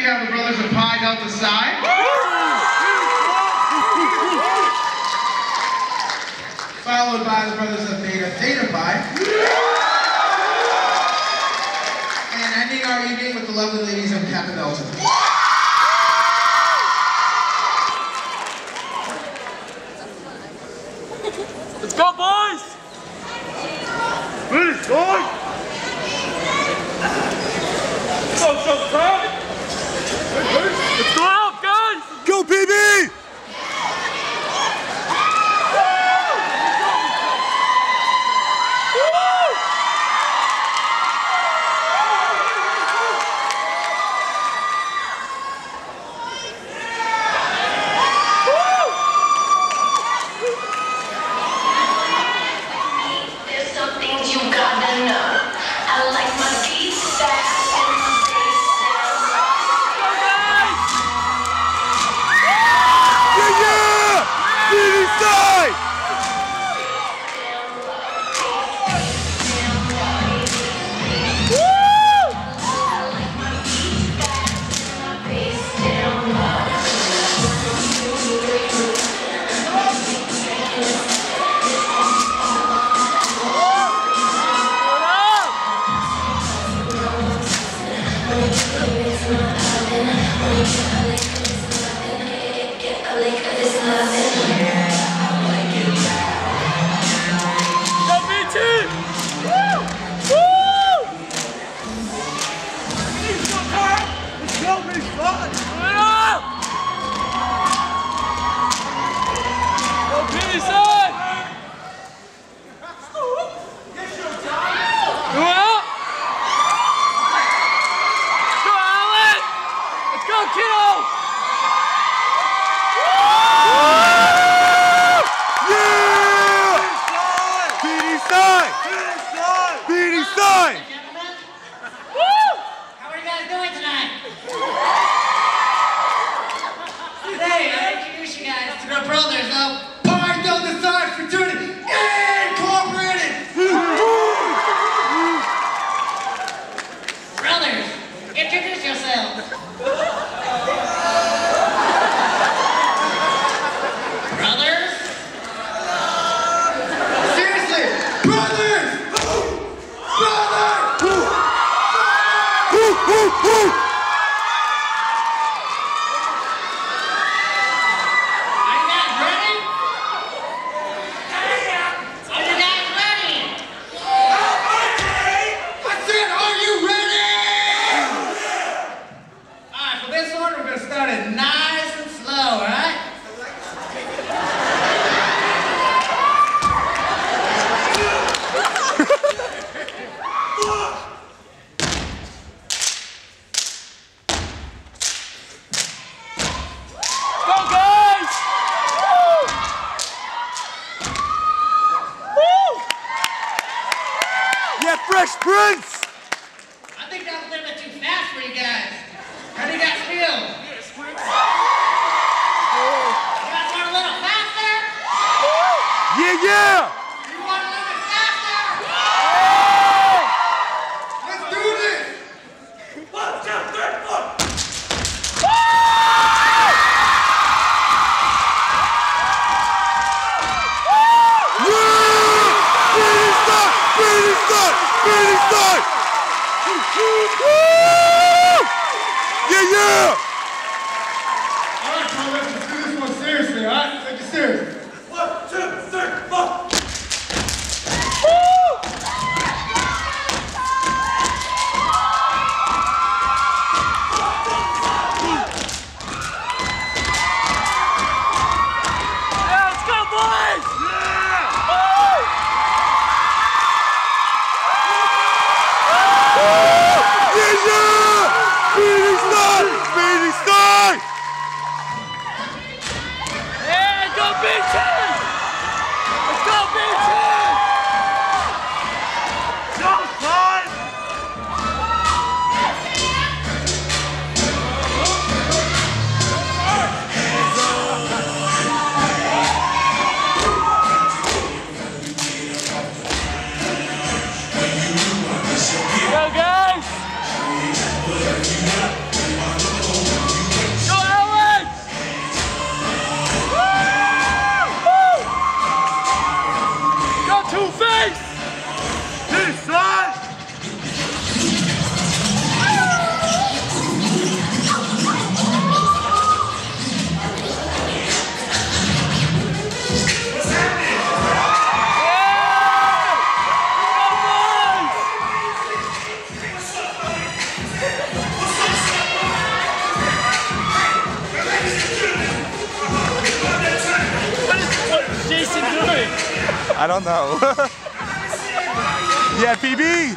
we have the brothers of Pi Delta Psi. Followed by the brothers of beta Theta Pi. And ending our evening with the lovely ladies of Kappa Delta. Let's go, boys! Please, boys! Go, go, go! started nice and slow, right? go, go! Yeah, yeah! All right, bro, let's do this one seriously, all right? Take it seriously. Two I don't know. yeah, PB.